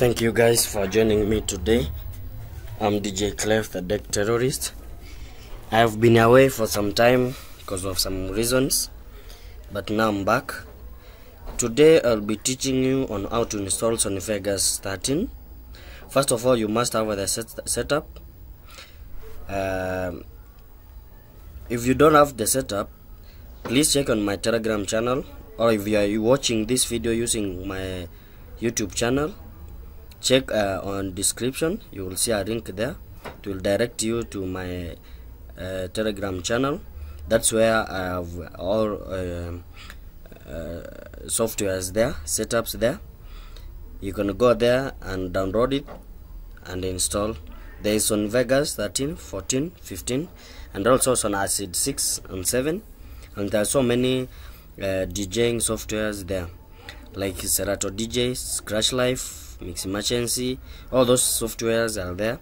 Thank you guys for joining me today. I'm DJ Clef, the Deck Terrorist. I have been away for some time because of some reasons, but now I'm back. Today I'll be teaching you on how to install Sony Vegas 13. First of all, you must have the set setup. Um, if you don't have the setup, please check on my Telegram channel, or if you are watching this video using my YouTube channel, check uh, on description. You will see a link there. It will direct you to my uh, telegram channel. That's where i have all uh, uh, softwares there setups there. You can go there and download it and install. There is on vegas 13 14 15 and also on acid 6 and 7 and there are so many uh, djing softwares there. Like serato dj Scratch Live MixEmergency all those softwares are there.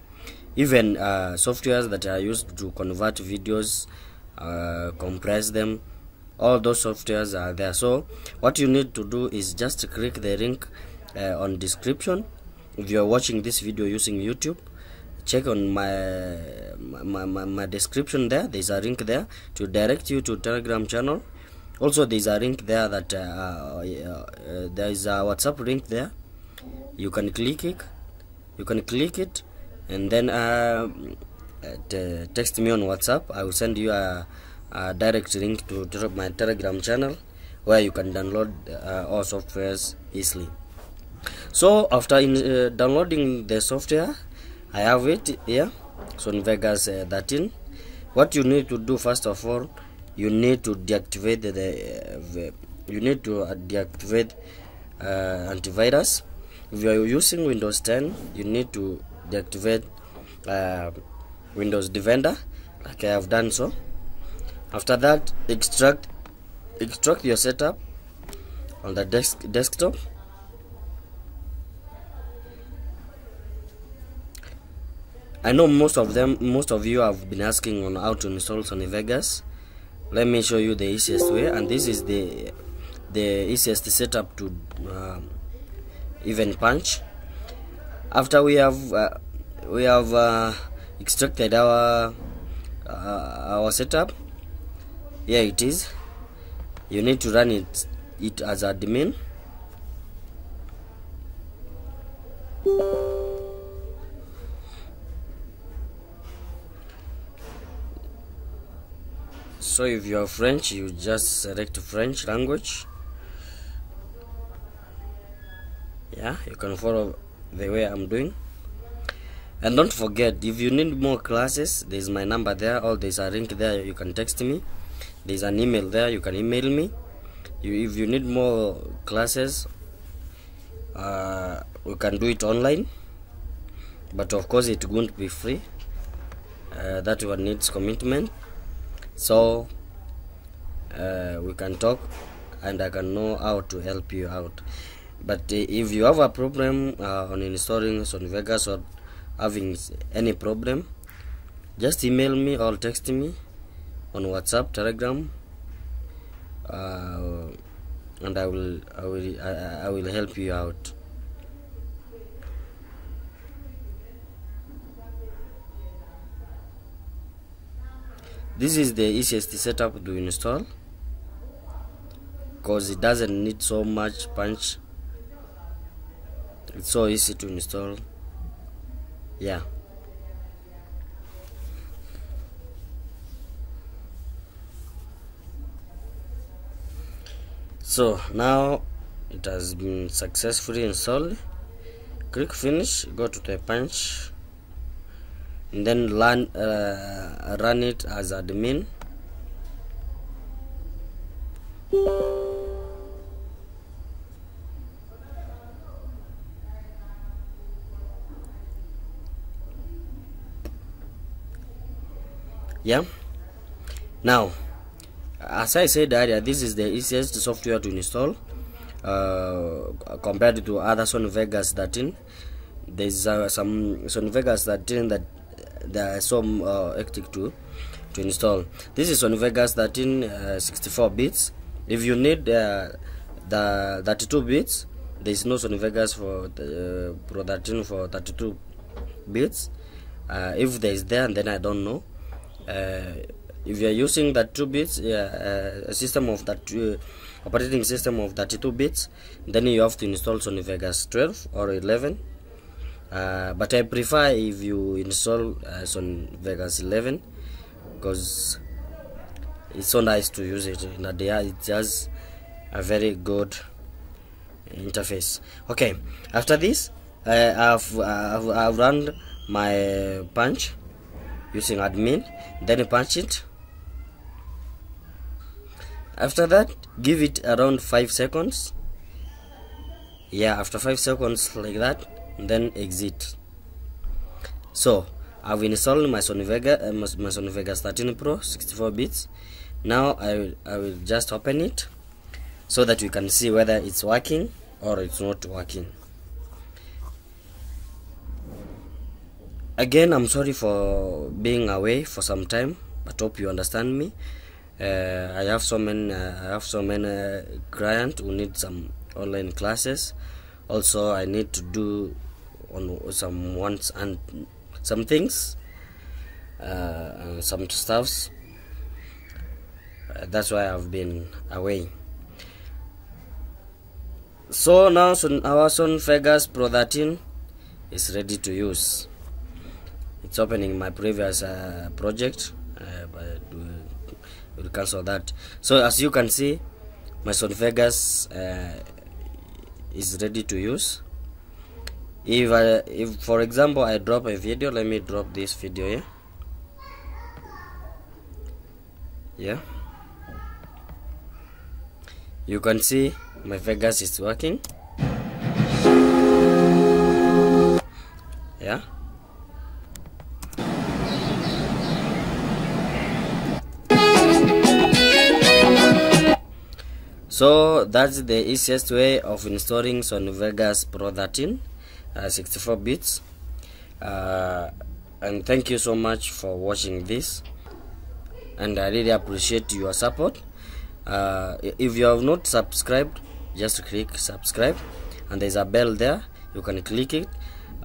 Even uh, softwares that are used to convert videos uh, compress them all those softwares are there. So what you need to do is just click the link uh, on description. If you are watching this video using youtube check on my my, my, my description there. There's a link there to direct you to telegram channel. Also there's a link there that uh, uh, there is a whatsapp link there you can click it. You can click it. And then uh, text me on whatsapp. I will send you a, a direct link to, my telegram channel where you can download uh, all softwares easily. So after in, uh, downloading the software i have it here. So in vegas uh, 13 what you need to do first of all you need to deactivate the, the you need to deactivate uh, antivirus if you are using windows 10 you need to deactivate uh, windows defender like i have done so. After that extract extract your setup on the desk desktop. I know most of them most of you have been asking on how to install Sony Vegas. Let me show you the easiest way and this is the the easiest setup to uh, even punch. After we have uh, we have uh, extracted our uh, our setup here it is. You need to run it it as admin. So if you are french you just select french language yeah you can follow the way i'm doing. And don't forget if you need more classes there's my number there. Or there's a link there you can text me. There's an email there you can email me. You, if you need more classes uh, we can do it online. But of course it won't be free. Uh, that one needs commitment. So uh, we can talk and i can know how to help you out but if you have a problem uh, on installing Sony Vegas or having any problem just email me or text me on WhatsApp Telegram. Uh, and I will I will I, I will help you out. This is the easiest setup to install because it doesn't need so much punch it's so easy to install. Yeah. So now it has been successfully installed. Click finish go to the punch and then run uh, run it as admin yeah? Now as i said earlier this is the easiest software to install uh, compared to other Sony Vegas 13 there's uh, some Sony Vegas 13 that there are some uh, hectic to to install. This is Sony Vegas 13 uh, 64 bits. If you need uh, the 32 bits there is no Sony Vegas for the, uh, Pro 13 for 32 bits. Uh, if there is there and then I don't know. uh, if you are using that 2 bits uh, system of that uh, operating system of 32 bits then you have to install Sony Vegas 12 or 11 uh, but I prefer if you install uh, Sony Vegas 11 because it's so nice to use it in a day. It has a very good interface. Okay after this uh, I've, I've, I've run my punch using admin then punch it. After that give it around 5 seconds. Yeah after 5 seconds like that then exit. So I've installed my Sony Vega uh, my Sony Vegas 13 Pro 64 bits. Now I will, I will just open it so that we can see whether it's working or it's not working again I'm sorry for being away for some time but hope you understand me. Uh, I have so many uh, I have so many uh, clients who need some online classes. Also I need to do on some wants and some things uh, some stuffs. Uh, that's why I've been away. So now our Sony Vegas Pro 13 is ready to use it's opening my previous uh, project uh, but we'll cancel that. So as you can see my Sony Vegas uh, is ready to use. If I, if for example I drop a video let me drop this video here. Yeah. You can see my Vegas is working. Yeah so that's the easiest way of installing Sony Vegas Pro 13 uh, 64 bits. Uh, and thank you so much for watching this. And I really appreciate your support. Uh, if you have not subscribed just click subscribe. And there's a bell there. You can click it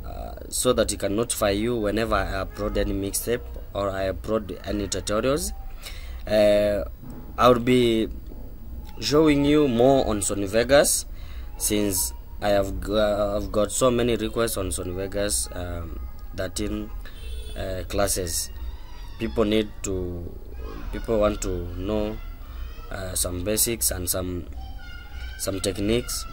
uh, so that it can notify you whenever I upload any mixtape or I upload any tutorials. Uh, I'll be showing you more on Sony Vegas since I have uh, I've got so many requests on Sony Vegas um, 13 uh, classes. People need to people want to know uh, some basics and some some techniques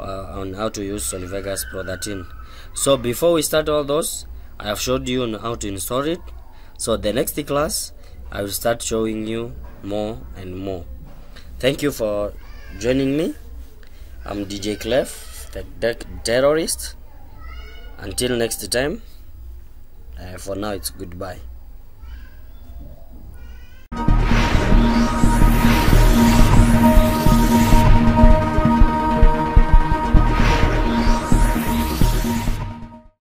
uh, on how to use Sony Vegas Pro 13 so before we start all those I have showed you on how to install it. So the next class I will start showing you more and more thank you for joining me. I'm dj clef the Dark terrorist. Until next time uh, for now it's goodbye